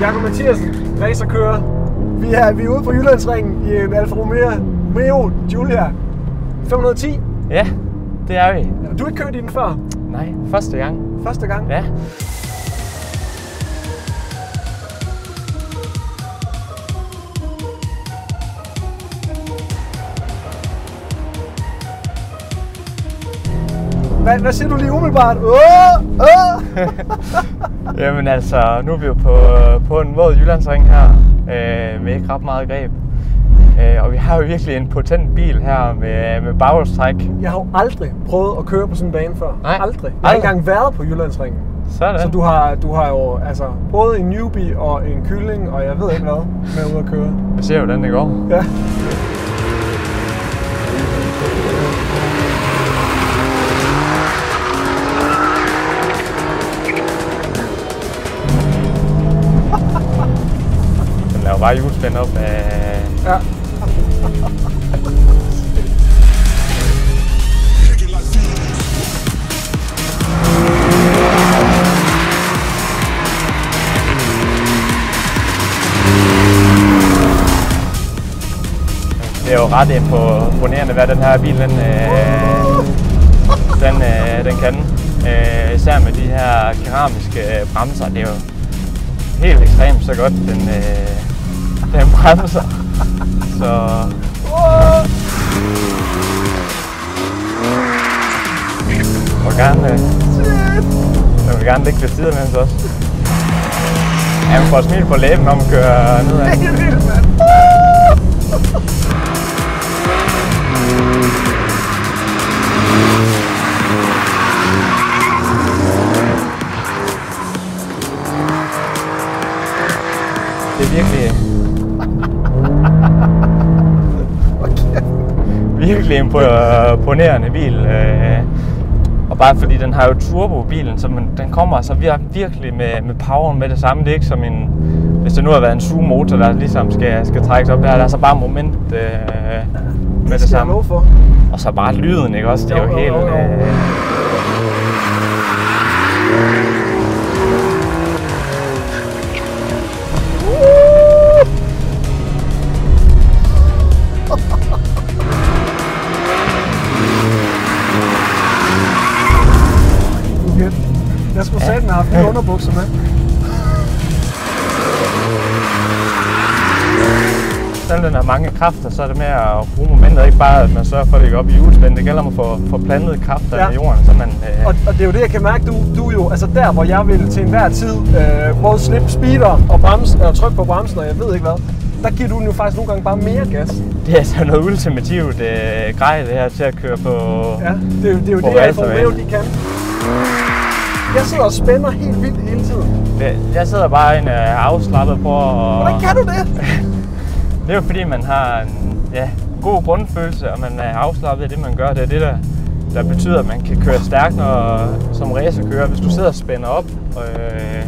Mathiasen, racerkører. Vi er, vi er ude på Jyllandsringen i en Alfa Romeo Meo Giulia 510. Ja, det er vi. Du har ikke kørt i den før? Nej, første gang. Første gang? Ja. Hvad, hvad siger du lige umiddelbart? Åh, åh. Jamen altså, nu er vi jo på, på en våd Jyllandsring her, øh, med ikke ret meget greb. Øh, og vi har jo virkelig en potent bil her med, med baghjulstræk. Jeg har jo aldrig prøvet at køre på sådan en bane før. Nej, Aldrig. Jeg har ikke engang været på Jyllandsringen. Sådan. Så du har, du har jo altså både en newbie og en kylling, og jeg ved ikke hvad, med ud at køre. Vi ser hvordan det går. Ja. Laver bare hjulspænd op af... ja. Det er jo ret impo- imponerende, hvad den her bil den, øh, den, øh, den kan. Øh, især med de her keramiske bremser. Det er jo helt ekstremt så godt, den, øh, den bremser. Så jeg vil gerne, øh, jeg vil gerne ligge ved siden af også. Ja, man får smil på læben, når man kører nedad. Helt vildt, mand. Det er virkelig... virkelig impo- imponerende bil. øh, Og bare fordi den har jo turbo-bilen, så man, den kommer så vir- virkelig med, med power med det samme. Det er ikke som en... Hvis det nu har været en sugemotor, der ligesom skal, skal trækkes op der, der er så bare moment øh, med det samme. for. Og så bare lyden, ikke også? Det er Jo, jo jo, helt... jo, jo. Øh, Jeg skulle sætte have haft mine underbukser med. Selvom den har mange kræfter, så er det med at bruge momentet, ikke bare at man sørger for at det går op i hjulspænd. Det gælder om at få, få plantet kræfterne Ja. i jorden, så man... Øh, Og, og det er jo det, jeg kan mærke, du, du jo, altså der, hvor jeg vil til enhver tid øh, både slippe speeder og, bremse, og trykke på bremsen, og jeg ved ikke hvad, der giver du den jo faktisk nogle gange bare mere gas. Det er altså noget ultimativt øh, grej, det her til at køre på... Ja, det, er jo- det er jo det, racerbanen. Romeo de kan. Jeg sidder og spænder helt vildt hele tiden. Det, jeg sidder bare en øh, afslappet på at... Hvordan kan du det? Det er jo fordi, man har en ja, god grundfølelse, og man er afslappet i det, man gør. Det er det, der, der betyder, at man kan køre stærkt når, som racerkører. Hvis du sidder og spænder op, øh,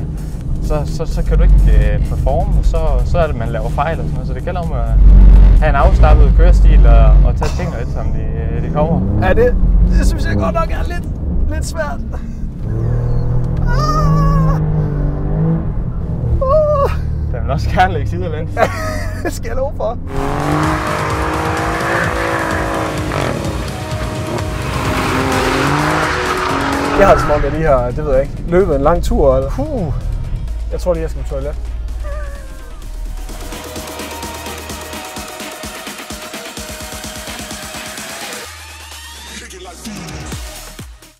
så, så, så kan du ikke øh, performe, og så, så er det, man laver fejl og sådan noget. Så det gælder om at have en afslappet kørestil og, og tage tingene lidt, som de, øh, de kommer. Ja, det, det synes jeg godt nok er lidt, lidt svært. Vil også gerne lægge side. Det skal jeg love for. Jeg har det som om, jeg lige har, det ved jeg ikke, løbet en lang tur. Eller? Puh. Jeg tror lige, jeg skal på toilet.